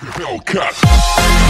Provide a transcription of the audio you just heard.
Hellcat.